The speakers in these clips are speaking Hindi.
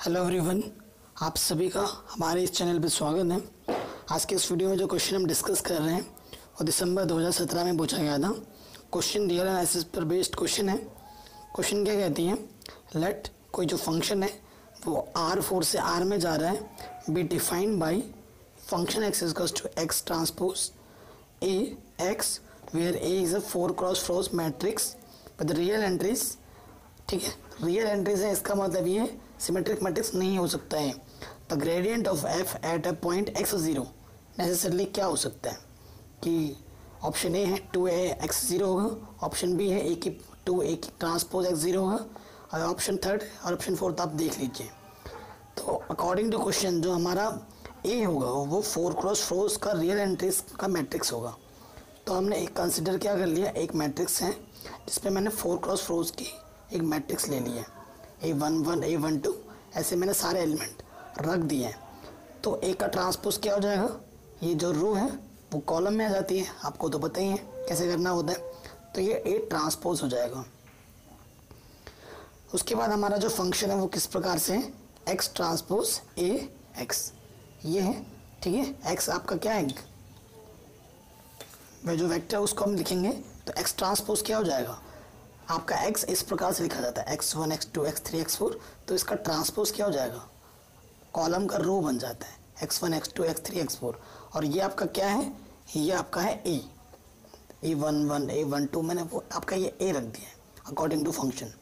हेलो एवरीवन आप सभी का हमारे इस चैनल पर स्वागत है। आज के इस वीडियो में जो क्वेश्चन हम डिस्कस कर रहे हैं, वो दिसंबर 2017 में पूछा गया था। क्वेश्चन रियल एनालिसिस पर बेस्ड क्वेश्चन है। क्वेश्चन क्या कहती है? लेट कोई जो फ़ंक्शन है, वो आर फोर से आर में जा रहा है। B defined by function x to x transpose A x where A is a four cross four matrix with real entries ठीक है? रियल एंट्रीज है, इसका मतलब ये सिमेट्रिक मैट्रिक्स नहीं हो सकता है। The gradient of f at a point x zero necessarily क्या हो सकता है? कि ऑप्शन ए है टू ए एक्स ज़ीरो होगा। ऑप्शन बी है ए की टू ए की ट्रांसपोज एक्स ज़ीरो होगा। और ऑप्शन थर्ड और ऑप्शन फोर्थ आप देख लीजिए। तो अकॉर्डिंग टू क्वेश्चन जो हमारा ए होगा, वो फोर क्रॉस फोर्स का रियल एंट्रीज का मैट्रिक्स होगा। तो हमने एक कंसिडर क्या कर लिया? एक मैट्रिक्स है जिसमें मैंने फोर क्रॉस फोर्स की एक मैट्रिक्स ले लिया। A one one A one two ऐसे मैंने सारे एलिमेंट रख दिए हैं। तो ए का ट्रांसपोज क्या हो जाएगा? ये जो रो है, वो कॉलम में आ जाती है। आपको तो पता ही है कैसे करना होता है। तो ये ए ट्रांसपोज हो जाएगा। उसके बाद हमारा जो फ़ंक्शन है, वो किस प्रकार से है? एक्स ट्रांसपोज ए एक्स ये है, ठीक है? एक्स आपका क्या है? वह जो वेक्टर है, उसको हम लिखेंगे। तो एक्स ट्रांसपोज क्या हो जाएगा? आपका एक्स इस प्रकार से लिखा जाता है x one x two x three x four तो इसका ट्रांसपोज क्या हो जाएगा? कॉलम का रो बन जाता है x one x two x three x four और ये आपका क्या है? ये आपका है A A one one A one two मैंने वो आपका ये ए रख दिया है अकॉर्डिंग टू फ़ंक्शन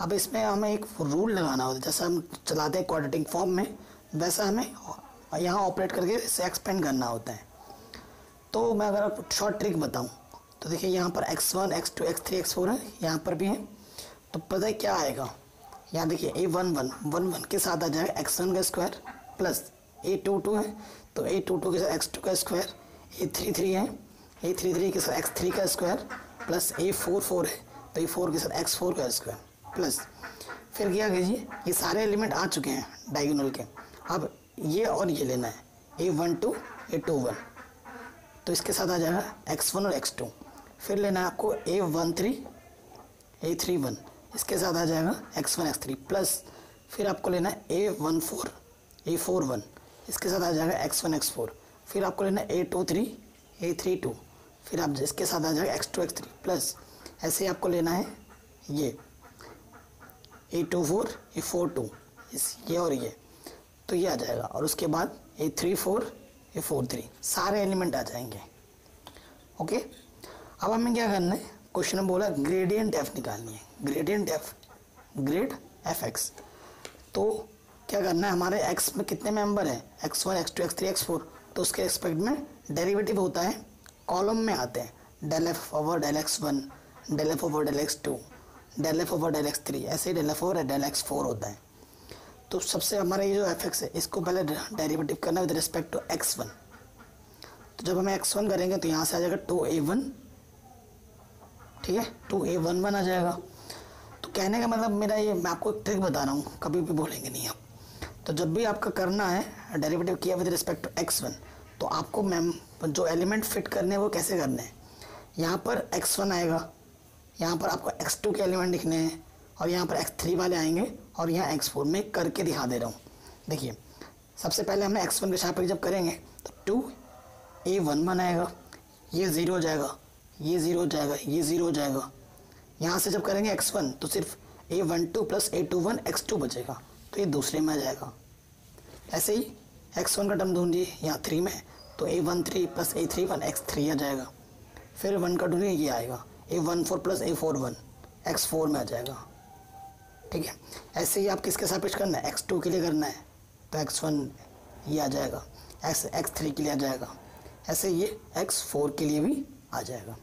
अब इसमें हमें एक रूल लगाना होता है, जैसा हम चलाते हैं क्वाड्रेटिक फॉर्म में, वैसा हमें यहाँ ऑपरेट करके इसे एक्सपेंड करना होता है। तो मैं अगर आप शॉर्ट ट्रिक बताऊँ तो देखिए यहाँ पर x one x two x three x four है, यहाँ पर भी है। तो पता है क्या आएगा? यहाँ देखिए a one one one one के साथ आ जाएगा एक्स वन का square plus a two two है। तो ए टू टू के साथ एक्स टू का स्क्वायर ए थ्री थ्री है। ए थ्री थ्री के साथ एक्स थ्री का square plus a four four है। तो ए फोर के साथ एक्स फोर का स्क्वायर प्लस फिर क्या कीजिए ये सारे एलिमेंट आ चुके हैं डायगोनल के। अब ये और ये लेना है। A one two a two one तो इसके साथ आ जाएगा एक्स वन और एक्स टू फिर लेना है आपको a one three a three one इसके साथ आ जाएगा x one x three plus फिर आपको लेना है a one four a four one इसके साथ आ जाएगा एक्स वन एक्स फोर फिर आपको लेना है a two three a three two फिर आप इसके साथ आ जाएगा x two x three plus ऐसे ही आपको लेना है ये। A two four a four two इस ये और ये। तो ये आ जाएगा। और उसके बाद a three four a four three सारे एलिमेंट आ जाएँगे। ओके अब हमें क्या करना है? क्वेश्चन में बोला ग्रेडियंट एफ़ निकालनी है। Gradient f grad f x तो क्या करना है? हमारे एक्स में कितने मेंबर हैं? X one x two x three x four तो उसके एक्सपेक्ट में डेरिवेटिव होता है कॉलम में आते हैं। Del f over del x one del f over del x two del f over del x three ऐसे ही del f over del x four होता है। तो सबसे हमारा ये जो एफ़ एक्स है, इसको पहले डेरिवेटिव करना है with respect to x one तो जब हम एक्स वन करेंगे तो यहाँ से आ जाएगा टू ए वन ठीक है? टू ए वन वन आ जाएगा। तो कहने का मतलब मेरा ये, मैं आपको एक ट्रिक बता रहा हूँ, कभी भी बोलेंगे नहीं आप। तो जब भी आपका करना है डेरिवेटिव किया with respect to x one तो आपको मैम जो एलिमेंट फिट करने हैं, वो कैसे करने हैं? यहाँ पर एक्स वन आएगा, यहाँ पर आपको एक्स टू के एलिमेंट लिखने हैं, और यहाँ पर एक्स थ्री वाले आएँगे, और यहाँ एक्स फोर में करके दिखा दे रहा हूँ। देखिए, सबसे पहले हमने एक्स वन के छापे जब करेंगे तो टू ए वन वन आएगा ये ज़ीरो हो जाएगा। ये ज़ीरो हो जाएगा, ये ज़ीरो हो जाएगा। यहाँ से जब करेंगे एक्स वन तो सिर्फ़ a one two plus a two one x two बचेगा। तो ये दूसरे में आ जाएगा। ऐसे ही एक्स वन का टर्म ढूंढिए, यहाँ थ्री में। तो a one three plus a three one x three आ जाएगा। फिर वन का ढूंढिए, ये आएगा। A one four plus a four one x four में आ जाएगा। ठीक है? ऐसे ही आप किसके सापेक्ष करना है? एक्स टू के लिए करना है। तो एक्स वन ये आ जाएगा। एक्स एक्स थ्री के लिए आ जाएगा। ऐसे ये एक्स फोर के लिए भी आ जाएगा।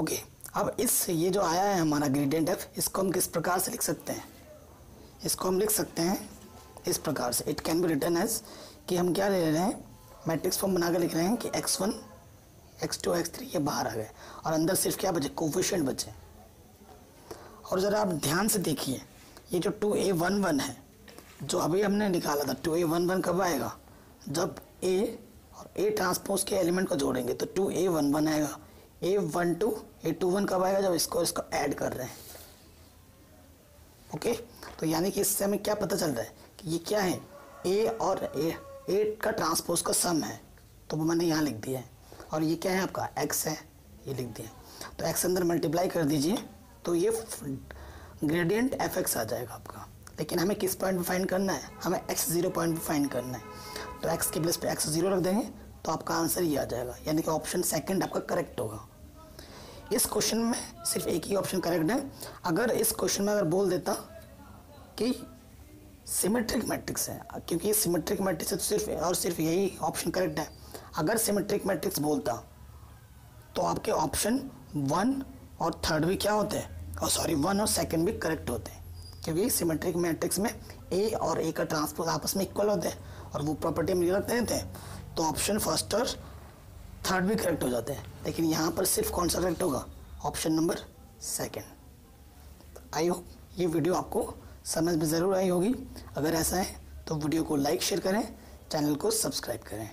ओके अब इस ये जो आया है हमारा ग्रेडियंट एफ़ इसको हम किस प्रकार से लिख सकते हैं? इसको हम लिख सकते हैं इस प्रकार से। It can be written as कि हम क्या ले रहे हैं? मैट्रिक्स फॉर्म बना कर लिख रहे हैं कि x one x two x three ये बाहर आ गए। और अंदर सिर्फ़ क्या बचे? कोफिशियंट बचे। और ज़रा आप ध्यान से देखिए, ये जो टू ए वन वन है, जो अभी हमने निकाला था टू ए वन वन कब आएगा? जब ए और ए ट्रांसपोज के एलिमेंट को जोड़ेंगे तो टू ए वन वन आएगा। A one two a two one कब आएगा जब इसको इसको ऐड कर रहे हैं। ओके तो यानी कि इससे हमें क्या पता चल रहा है कि ये क्या है? ए और ए ए का ट्रांसपोज का सम है। तो वो मैंने यहाँ लिख दिया है। और ये क्या है आपका? एक्स है। ये लिख दिया तो एक्स अंदर मल्टीप्लाई कर दीजिए तो ये ग्रेडियंट एफ़ एक्स आ जाएगा आपका। लेकिन हमें किस पॉइंट पे फाइंड करना है? हमें एक्स ज़ीरो पॉइंट पे फाइंड करना है। तो एक्स के प्लेस पे एक्स ज़ीरो रख देंगे तो आपका आंसर ये आ जाएगा। यानी कि ऑप्शन सेकंड आपका करेक्ट होगा। इस क्वेश्चन में सिर्फ़ एक ही ऑप्शन करेक्ट है। अगर इस क्वेश्चन में अगर बोल देता कि सिमेट्रिक मैट्रिक्स है, क्योंकि सिमेट्रिक मैट्रिक्स है तो सिर्फ़ और सिर्फ़ यही ऑप्शन करेक्ट है। अगर सिमेट्रिक मैट्रिक्स बोलता तो आपके ऑप्शन वन और थर्ड भी क्या होते हैं? और सॉरी वन और सेकंड भी करेक्ट होते हैं। क्योंकि सिमेट्रिक मैट्रिक्स में ए और ए का ट्रांसपोज आपस में इक्वल होते हैं और वो प्रॉपर्टी हम रखते हैं। तो ऑप्शन फ़र्स्ट और थर्ड भी करेक्ट हो जाते हैं। लेकिन यहाँ पर सिर्फ़ कौन सा करेक्ट होगा? Option number second I hope ये वीडियो आपको समझ में ज़रूर आई होगी। अगर ऐसा है तो वीडियो को लाइक शेयर करें चैनल को सब्सक्राइब करें।